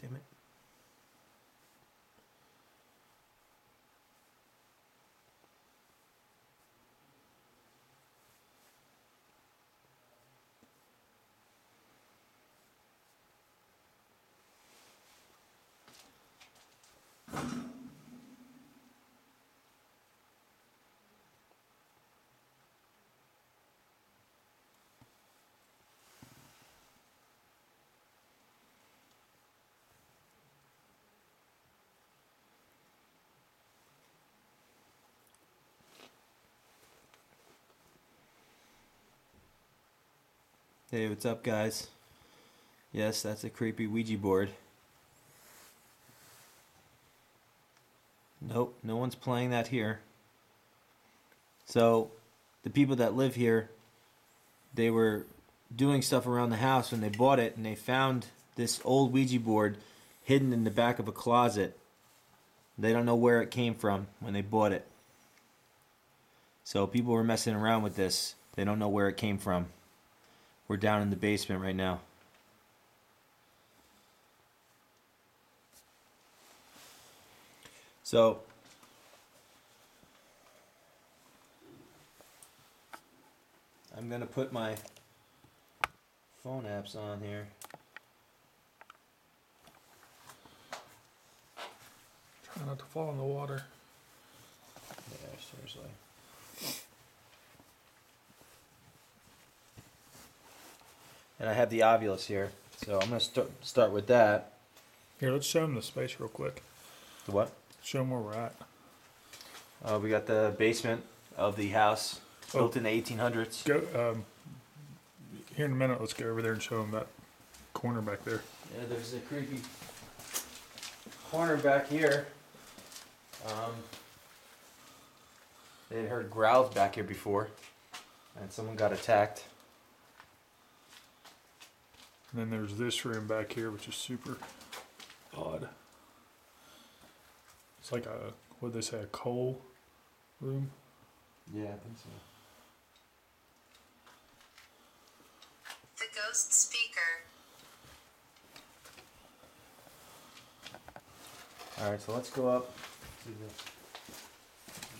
Damn it. Hey, what's up, guys? Yes, that's a creepy Ouija board. Nope, no one's playing that here. So, the people that live here, they were doing stuff around the house when they bought it, and they found this old Ouija board hidden in the back of a closet. They don't know where it came from when they bought it. So, people were messing around with this. They don't know where it came from. We're down in the basement right now. So, I'm going to put my phone apps on here. Try not to fall in the water. Yeah, seriously. And I have the Ovilus here, so I'm going to start start with that. Here, let's show them the space real quick. The what? Show them where we're at. Uh, we got the basement of the house, built Oh. in the 1800s. Go. Um, here in a minute, let's go over there and show them that corner back there. Yeah, there's a creepy corner back here. Um, they had heard growls back here before, and someone got attacked. And then there's this room back here, which is super odd. It's like a what they say a coal room. Yeah, I think so. The ghost speaker. All right, so let's go up to the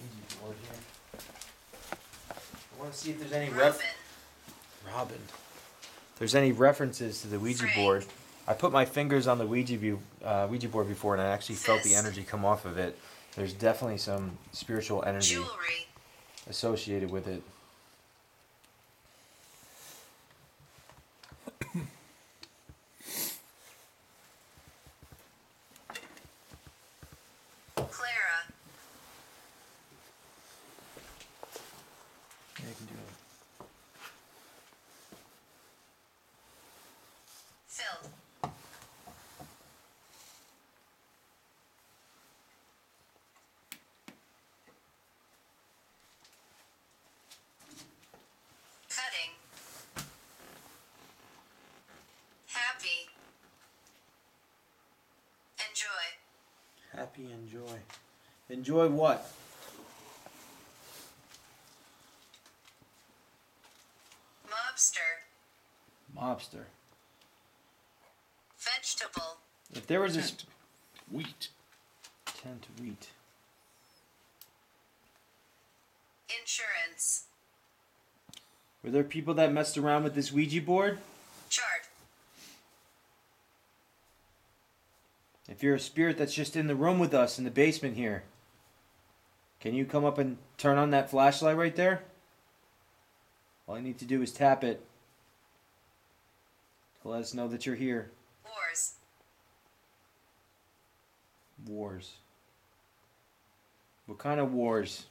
Ouija board here. I want to see if there's any ref. Robin. There's any references to the Ouija Frank. board. I put my fingers on the Ouija, view, uh, Ouija board before, and I actually felt the Fist. energy come off of it. There's definitely some spiritual energy Jewelry. associated with it. Clara. Yeah, you can do it. Phil. Cutting. Happy. Enjoy. Happy enjoy. Enjoy what? Mobster. Mobster. Vegetable. If there was a sp- Wheat. tent wheat. Were there people that messed around with this Ouija board? Chart. If you're a spirit that's just in the room with us in the basement here, can you come up and turn on that flashlight right there? All you need to do is tap it to let us know that you're here. Wars. Wars. What kind of wars?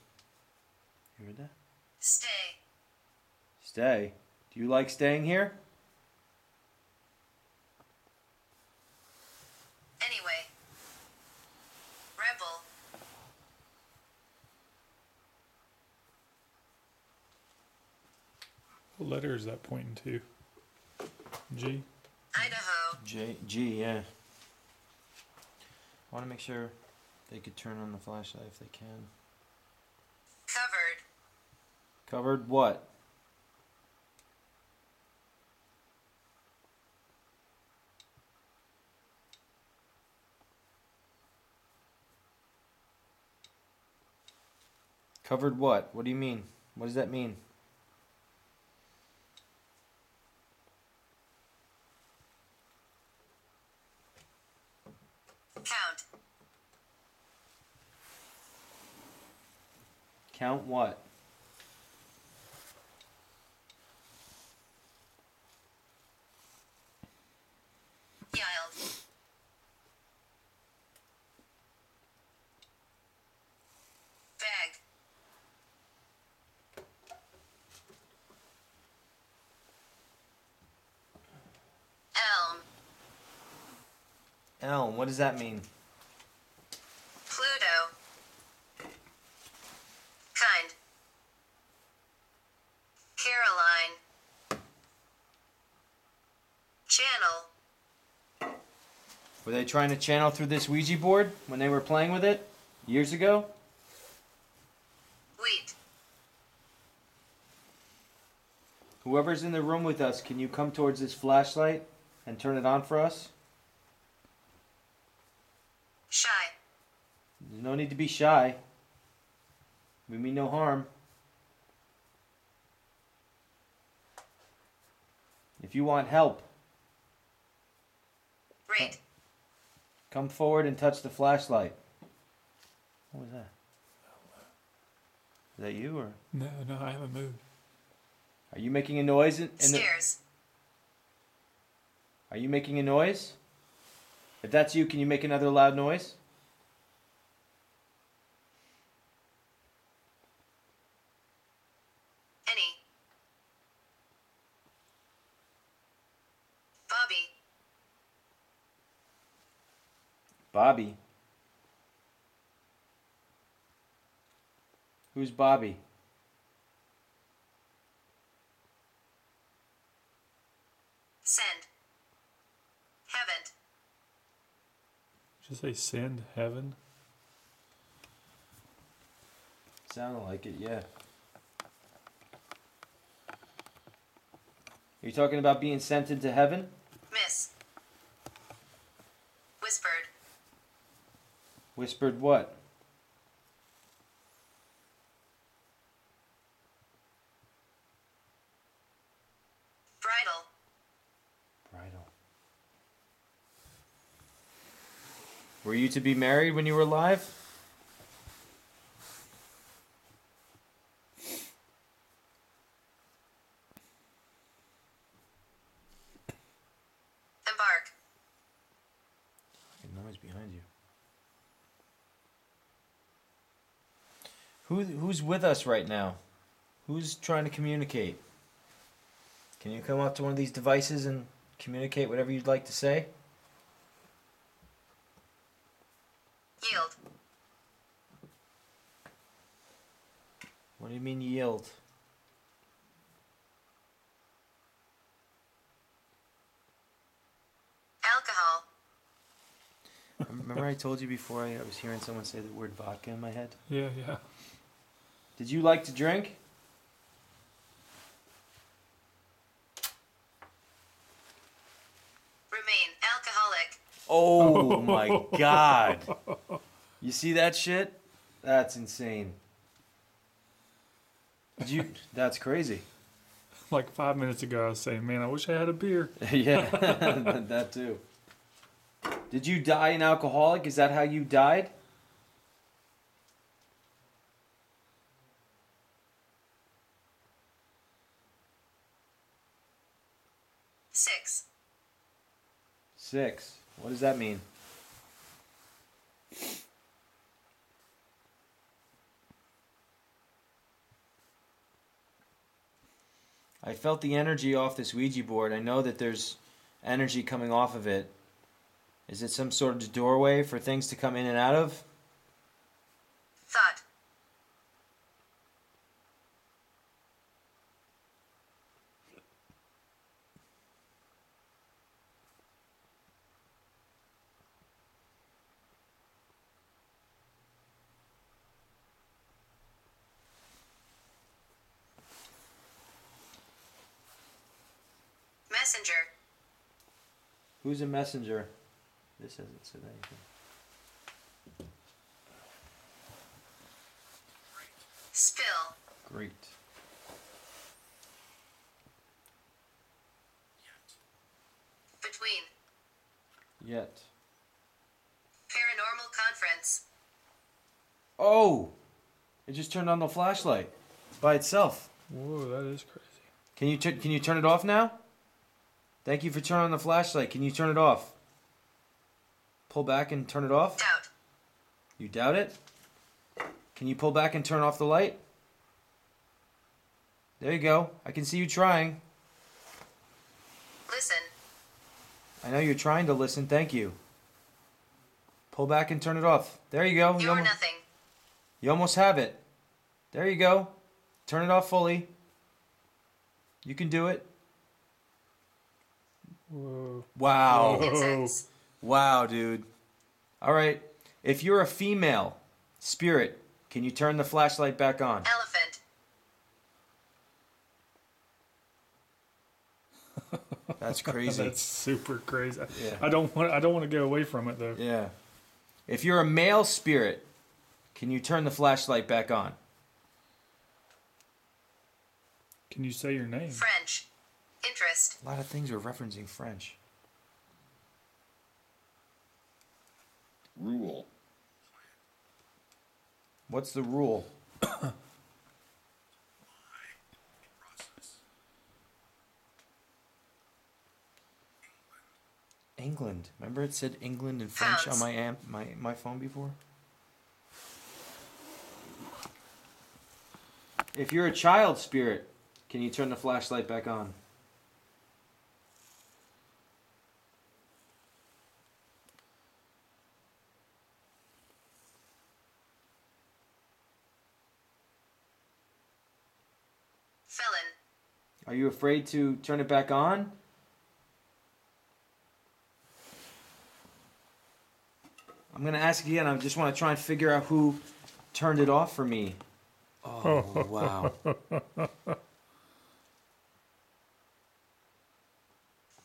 You heard that? Stay. Stay. Do you like staying here? Anyway. Rebel. What letter is that pointing to? G. Idaho. J G, yeah. I want to make sure they could turn on the flashlight if they can. Covered. Covered what? Covered what? What do you mean? What does that mean? What does that mean? Pluto. Kind. Caroline. Channel. Were they trying to channel through this Ouija board when they were playing with it years ago? Wheat. Whoever's in the room with us, can you come towards this flashlight and turn it on for us? Shy. There's no need to be shy. We mean no harm. If you want help, Rate. come forward and touch the flashlight. What was that? Is that you or No, no, I haven't moved. are you making a noise in, in the Stairs. Are you making a noise? If that's you, can you make another loud noise? Any. Bobby. Bobby. Who's Bobby? Send. Haven't. Did you say send heaven? Sounded like it, yeah. Are you talking about being sent into heaven? Miss. Whispered. Whispered what? Bridal. Bridal. Were you to be married when you were alive? Embark. Fucking noise behind you. Who who's with us right now? Who's trying to communicate? Can you come up to one of these devices and communicate whatever you'd like to say? Yield. What do you mean yield? Alcohol. Remember I told you before I, I was hearing someone say the word vodka in my head? Yeah, yeah. Did you like to drink? Remain alcoholic. Oh my god. You see that shit? That's insane. Did you that's crazy. Like five minutes ago, I was saying, man, I wish I had a beer. yeah, that too. Did you die an alcoholic? Is that how you died? Six. Six. What does that mean? I felt the energy off this Ouija board. I know that there's energy coming off of it. Is it some sort of doorway for things to come in and out of? Thought. Messenger. Who's a messenger? This hasn't said anything. Spill. Great. Between. Yet. Paranormal conference. Oh! It just turned on the flashlight by itself. Whoa, that is crazy. Can you tu- can you turn it off now? Thank you for turning on the flashlight. Can you turn it off? Pull back and turn it off. Doubt. You doubt it? Can you pull back and turn off the light? There you go. I can see you trying. Listen. I know you're trying to listen. Thank you. Pull back and turn it off. There you go. You You're almo- nothing. You almost have it. There you go. Turn it off fully. You can do it. Whoa. Wow. Whoa. Wow, dude. All right. If you're a female spirit, can you turn the flashlight back on? Elephant. That's crazy. That's super crazy. Yeah. I don't want. I don't want to go away from it though. yeah. If you're a male spirit, can you turn the flashlight back on? Can you say your name? French. Interest. A lot of things are referencing French. Rule. What's the rule? England. Remember it said England and French on my amp, my my phone before. If you're a child spirit, can you turn the flashlight back on? Felon. Are you afraid to turn it back on? I'm gonna ask again. I just want to try and figure out who turned it off for me. Oh wow!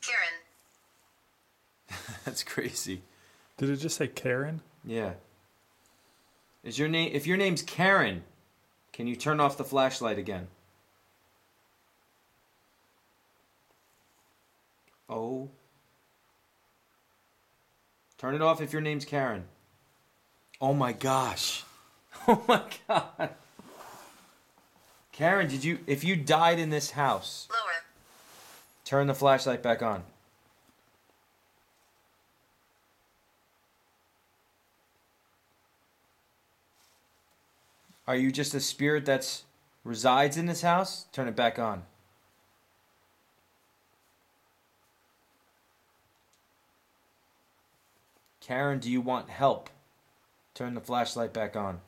Karen. That's crazy. Did it just say Karen? Yeah. Is your name? If your name's Karen, can you turn off the flashlight again? Oh. Turn it off if your name's Karen. Oh my gosh. Oh my god. Karen, did you if you died in this house, Lower. turn the flashlight back on. Are you just a spirit that's resides in this house? Turn it back on. Karen, do you want help? Turn the flashlight back on.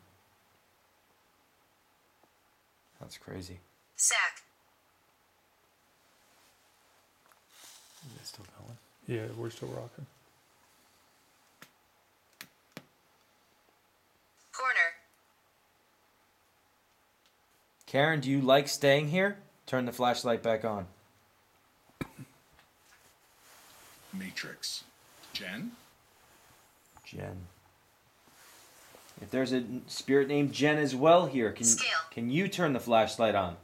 That's crazy. Sack. Is it still going? Yeah, we're still rocking. Corner. Karen, do you like staying here? Turn the flashlight back on. Matrix. Jen? Jen. If there's a spirit named Jen as well here, can Scale. can you turn the flashlight on?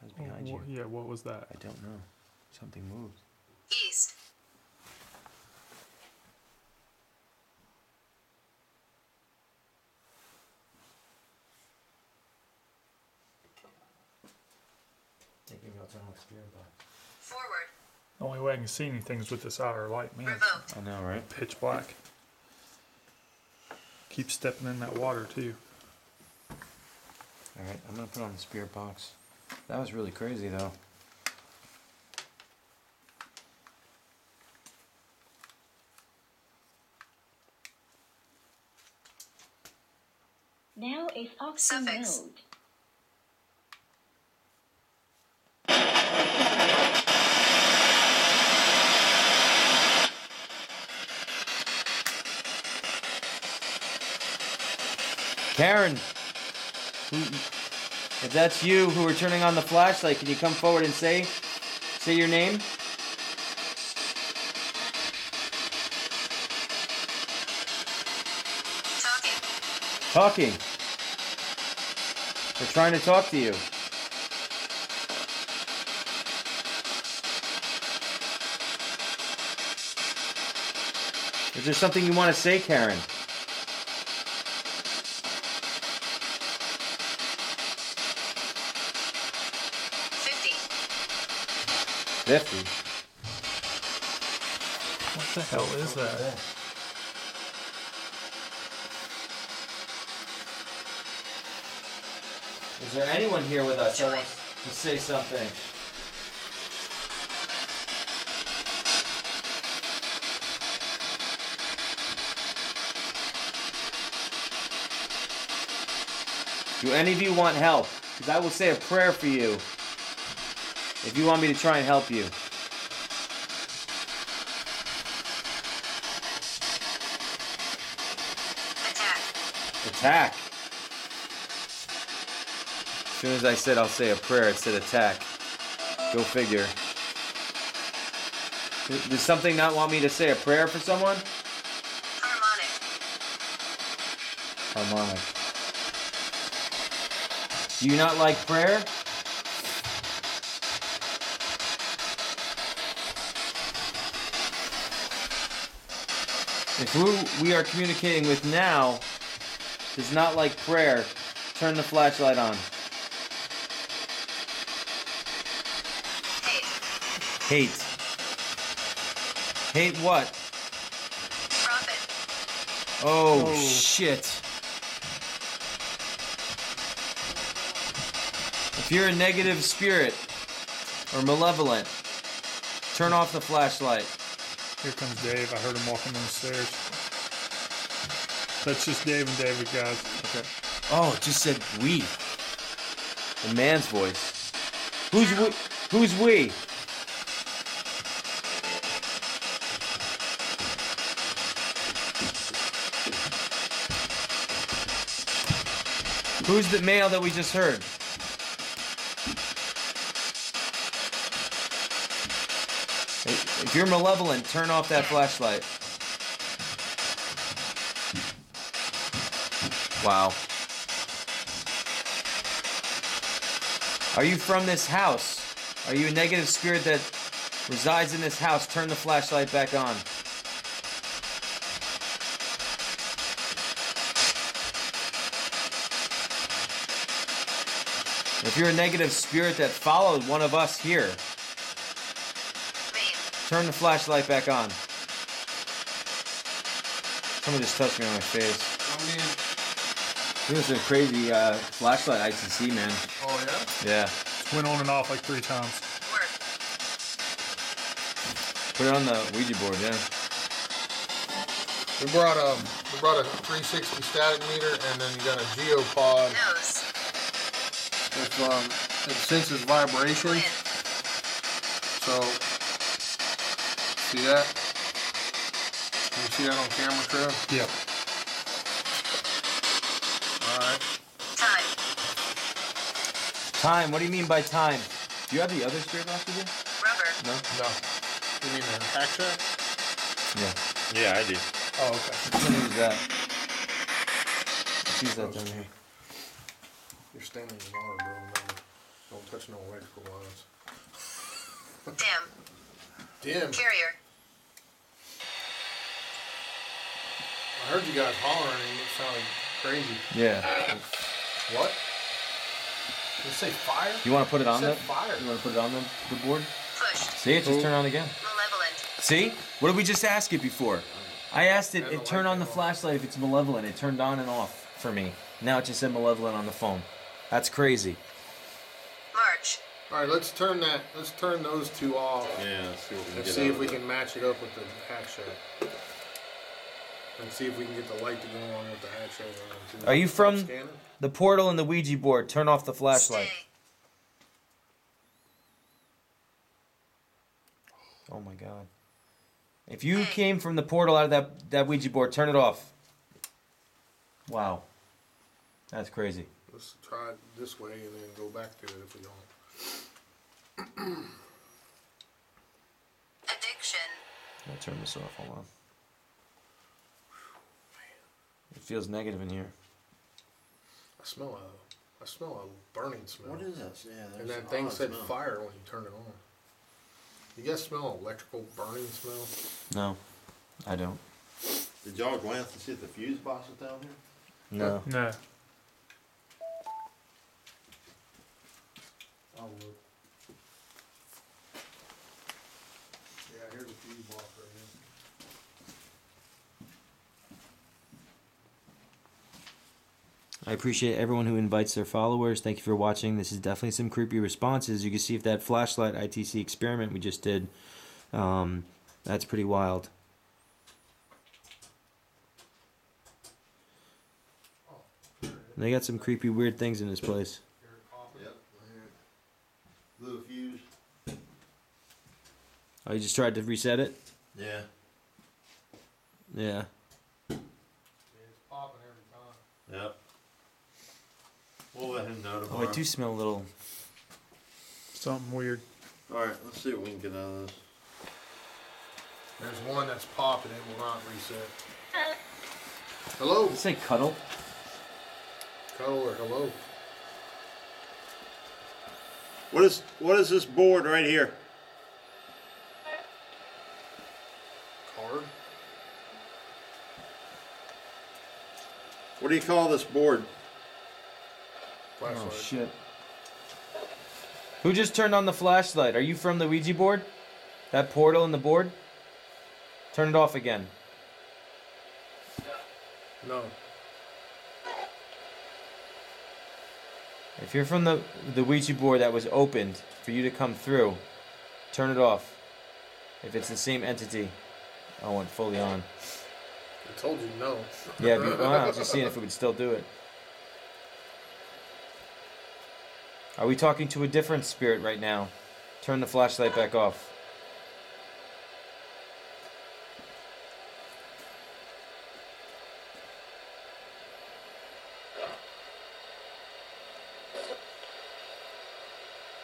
That's behind you. Yeah, what was that? I don't know. Something moved. East. Think maybe I'll turn on the spirit box. Forward. The only way I can see anything is with this outer light, man. it's Revoked. I know, right? pitch black. Keep stepping in that water too. All right, I'm gonna put on the spirit box. That was really crazy, though. Now is auction Suffix. mode. Karen, who, if that's you who are turning on the flashlight, can you come forward and say, say your name? Talking. Talking. They're trying to talk to you. Is there something you want to say, Karen? 50. What the hell is that? Is there anyone here with us that wants to say something? Do any of you want help? Because I will say a prayer for you if you want me to try and help you. Attack. Attack. As soon as I said I'll say a prayer, it said attack. Go figure. Does- something not want me to say a prayer for someone? Harmonic. Harmonic. Do you not like prayer? If who we are communicating with now does not like prayer, turn the flashlight on. Hate. Hate. Hate what? Profit. Oh, Oh. shit. If you're a negative spirit or malevolent, turn off the flashlight. Here comes Dave. I heard him walking down the stairs. That's just Dave and David, guys. Okay. Oh, it just said we. A man's voice. Who's we? Who's we? Who's the male that we just heard? If you're malevolent, turn off that flashlight. Wow. Are you from this house? Are you a negative spirit that resides in this house? Turn the flashlight back on. If you're a negative spirit that followed one of us here. Turn the flashlight back on. Someone just touched me on my face. This is a crazy uh, flashlight ITC, man. Oh yeah. Yeah. Went on and off like three times. Put it on the Ouija board, yeah. We brought a we brought a 360 static meter, and then you got a geopod Nose. with um, it senses vibration. So see that? Can you see that on camera, Trev? Yep. All right. Time. Time. What do you mean by time? Do you have the other spirit box with you? Rubber. No. No. You mean the hack check? Yeah. Yeah, I do. Oh, okay. Let's use that. Let's use that down here. You're standing in water, bro. Remember. Don't touch no electrical lines. Dam. Dim. Carrier. I heard you guys hollering, and it sounded crazy. Yeah. What? Did you say fire? You want to put it on said the? fire. You want to put it on the, the board? Push. See, it just turned on again. Malevolent. See? What did we just ask it before? I asked it. And the It turned on the flashlight if it's malevolent. It turned on and off for me. Now it just said malevolent on the phone. That's crazy. March. All right, let's turn that. Let's turn those two off. Yeah, let's see what we can and get see if we it. can match it up with the hack shack. And see if we can get the light to go on with the hack shack on too. Are you from Scanning? the portal and the Ouija board? Turn off the flashlight. Stay. Oh my god. If you came from the portal out of that, that Ouija board, turn it off. Wow. That's crazy. Let's try it this way and then go back to it if we don't. Addiction. I'll turn this off. Hold on. It feels negative in here. I smell a, I smell a burning smell. What is this? Yeah, there's And that thing odd said smell. fire when you turned it on. You guys smell electrical burning smell? No, I don't. Did y'all glance and see if the fuse box was down here? No. No. I'll look. Yeah, here's a fuse box right here. I appreciate everyone who invites their followers. Thank you for watching. This is definitely some creepy responses. You can see if that flashlight ITC experiment we just did. Um, that's pretty wild. They got some creepy, weird things in this place. Yep. Blue fuse. Oh, you just tried to reset it? Yeah. Yeah. Yeah, it's popping every time. Yep. We'll let him know Oh. I do smell a little. Something weird. All right, let's see what we can get out of this. There's one that's popping, it will not reset. Hello? Did it say cuddle? Cuddle or hello? What is what is this board right here? Card? What do you call this board? Flashlight. Oh shit. Who just turned on the flashlight? Are you from the Ouija board? That portal in the board? Turn it off again. No. If you're from the the Ouija board that was opened for you to come through, turn it off. If it's the same entity. I and fully on. I told you no. Yeah, but, well, I was just seeing if we could still do it. Are we talking to a different spirit right now? Turn the flashlight back off.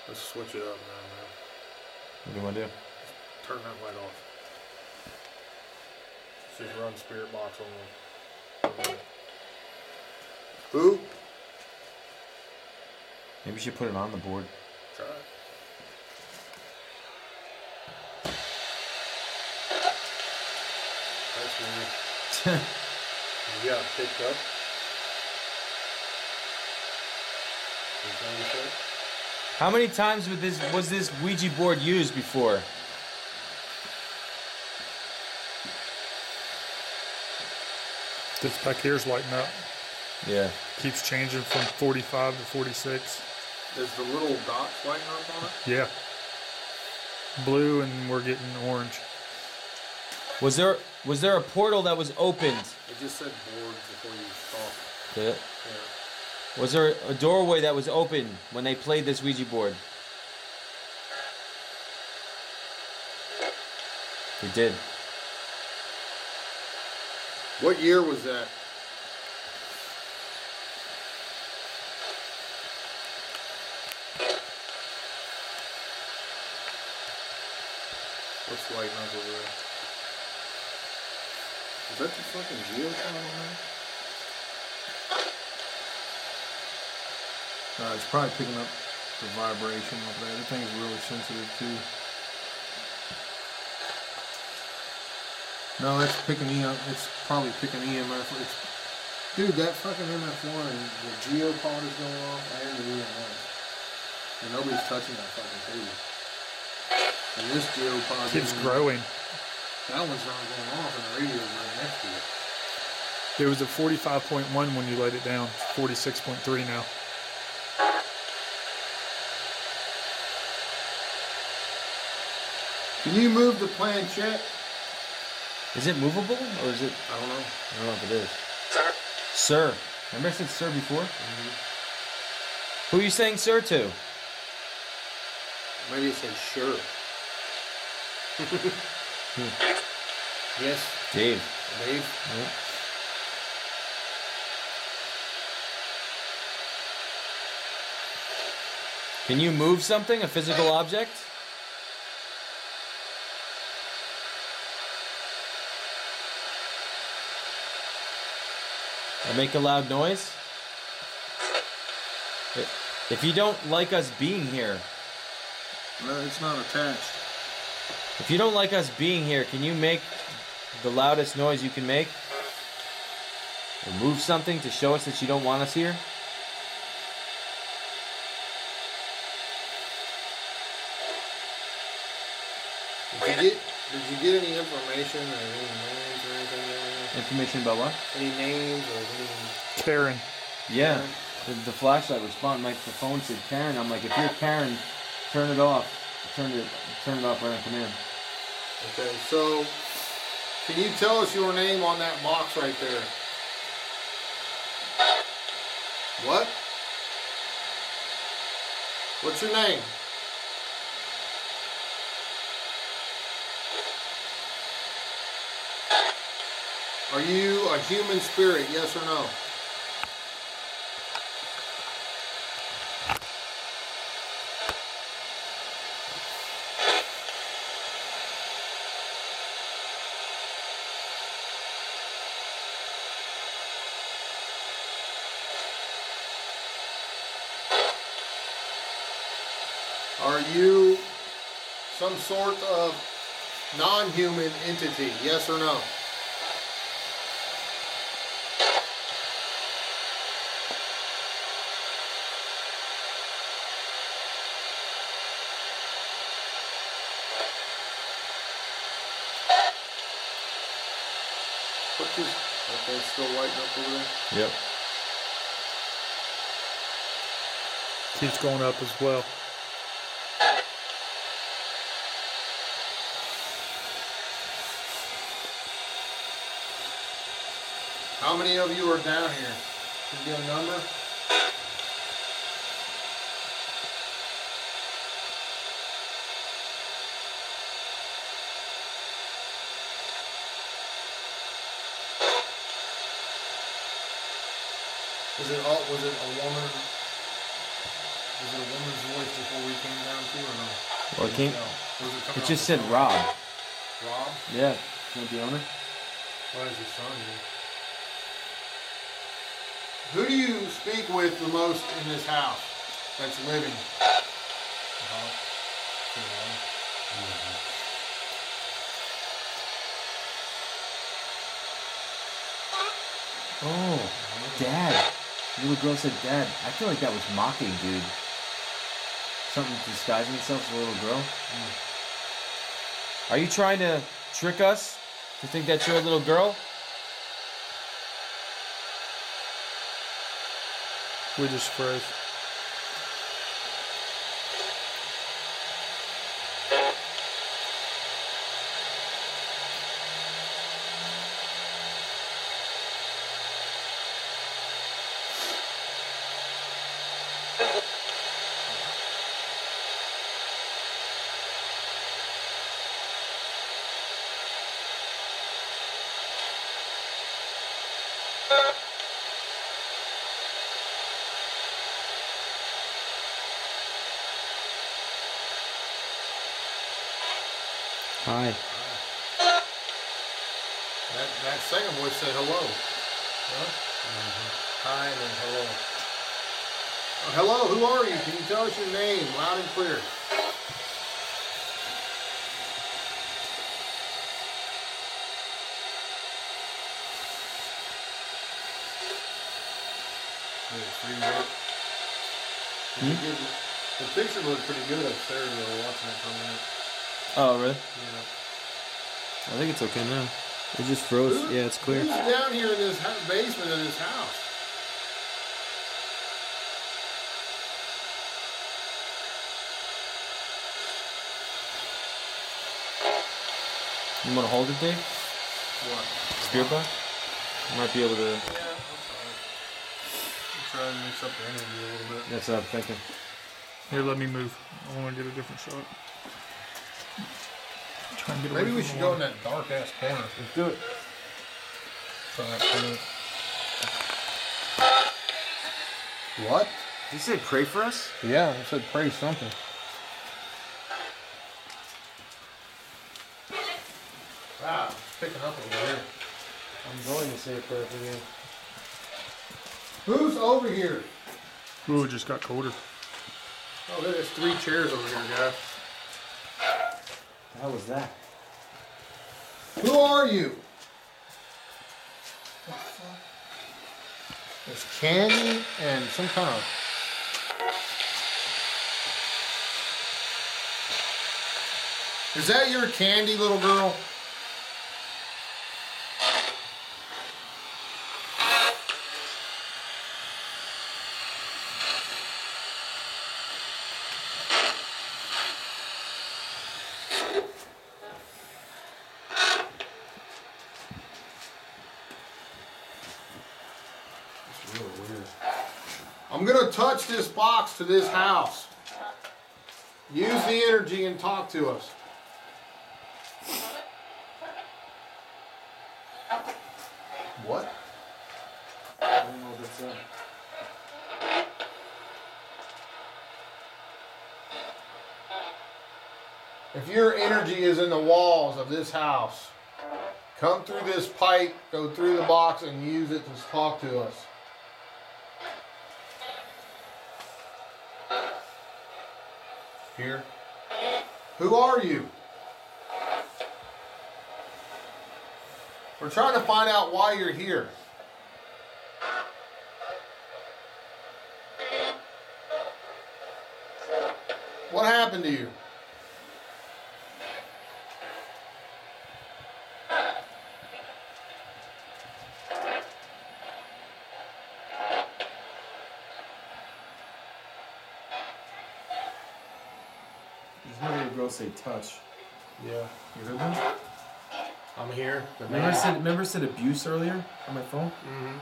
Let's switch it up now, man. What do you want to do? Turn that light off. Let's just run spirit box on the. Who? Maybe we should put it on the board. Try it. That's weird. you got picked up. You trying to say? How many times was this was this Ouija board used before? This back here's lighting up. Yeah. Keeps changing from 45 to 46. Is the little dots lighting up on it? Yeah. Blue and we're getting orange. Was there was there a portal that was opened? It just said board before you talk. Did it? Yeah. Was there a doorway that was open when they played this Ouija board? They did. What year was that? What's lighting up over there? Is that the fucking geocon on there? Uh, it's probably picking up the vibration up there. The thing's really sensitive too. No, it's picking EM. It's probably picking EMF. It's, dude, that fucking MF1, the geopod is going off and the EMF, and nobody's touching that fucking table. And this geopod Keeps isn't- growing. That one's not going off, and the radio's right next to it. It was at 45.1 when you laid it down. 46.3 now. Can you move the planchette? Is it movable or is it? I don't know. I don't know if it is. Sir. Sir. Remember I said sir before? Mm-hmm. Who are you saying sir to? Maybe it says sure. Hmm. yes, Dave. Dave. Can you move something, a physical object? Or make a loud noise? If you don't like us being here, No, it's not attached. If you don't like us being here, can you make the loudest noise you can make? Or move something to show us that you don't want us here? Did you get did you get any information or any names or anything there? Information about what? Any names or any Karen. Yeah. The, the flashlight responded. Like the phone said Karen. I'm like, if you're Karen, turn it off. Turn it turn it off right on command. Okay, so can you tell us your name on that box right there? What? What's your name? Are you a human spirit, yes or no? Are you some sort of non-human entity, yes or no? Put this, okay, it's still lighting up over there. Yep. Keeps going up as well. How many of you are down here? Can you get a number? Was it all, was it a woman? Was it a woman's voice before we came down to or no? Well, it came. It, It just said? Rob. Rob? Yeah. Isn't that the owner? Why is your son here? Who do you speak with the most in this house that's living? Oh, Dad. The little girl said Dad. I feel like that was mocking, dude. Something disguising itself as a little girl. Are you trying to trick us to think that you're a little girl? We just froze. Hi. That, that second voice said hello. Huh? Mm-hmm. Hi and then hello. Uh, hello, who are you? Can you tell us your name loud and clear? Yeah, free work. Did you get- The picture looked pretty good upstairs. We were watching it for a minute. Oh, really? Yeah. I think it's okay now. It just froze. Who- Yeah, it's clear. Who's down here in this basement of this house? You want to hold it, Dave? What? Spirit box? You might be able to. Yeah, I'm sorry. Try to mix up the energy a little bit. That's what I'm thinking. Here, let me move. I want to get a different shot. Maybe we should go in that dark ass corner. Let's do it. Try that corner. What? Did you say pray for us? Yeah, I said pray something. Wow, it's picking up over here. I'm going to say a prayer for you. Who's over here? Ooh, it just got colder. Oh, there's three chairs over here, guys. How was that? Who are you? There's candy and some kind of. Is that your candy, little girl? It's real weird. I'm gonna touch this box to this house. Use the energy and talk to us. What? I don't know that's If your energy is in the walls of this house, come through this pipe, go through the box, and use it to talk to us. Here. Who are you? We're trying to find out why you're here. What happened to you? There's no way a girl say touch. Yeah. You heard them? I'm here. The Remember man. said remember said abuse earlier on my phone? Mhm.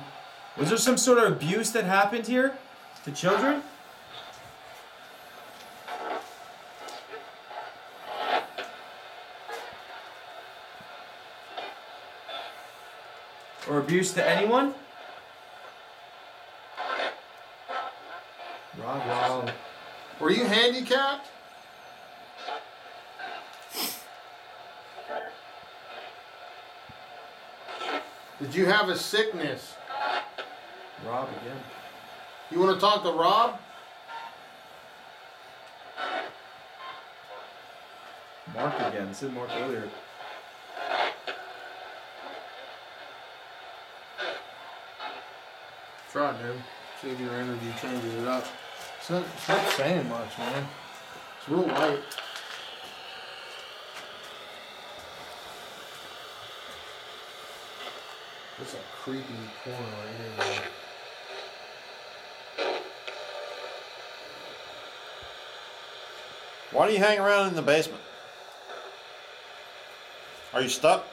Was there some sort of abuse that happened here to children? Or abuse to anyone? Rob, Wow. Were you handicapped? Did you have a sickness? Rob again. You want to talk to Rob? Mark again. Said Mark earlier. Try it, dude. See if your energy changes it up. It's not, it's not saying much, man. It's real light. It's a creepy corner right here. Why do you hang around in the basement? Are you stuck?